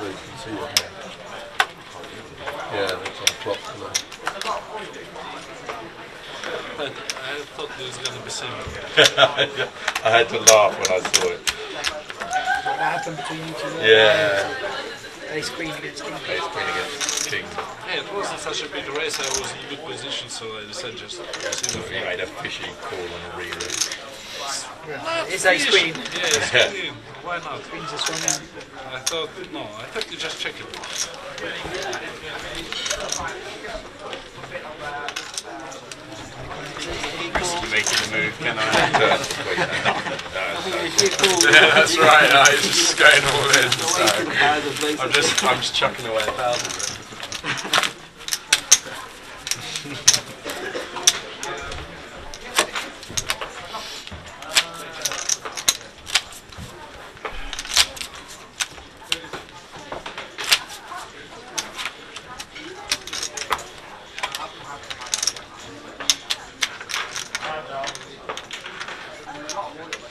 You can see it. Yeah, that's on the clock below. I thought it was gonna be similar. I had to laugh when I saw it. What happened between you two? Yeah. Ace Queen against King. Ace Queen against King. Yeah, it wasn't such a big race. I was in good position, so I decided just to see the He made a fishy call on the rerun. It's Ace Queen. Yeah, it's Yeah. Queen. Why not? Queen's just one out. I thought no. I thought you just check it. Making a move, can I? Turn to Queen. No, If you call yeah, that's right. I was just going all in. So I'm just, I'm just chucking away a thousand. Oh,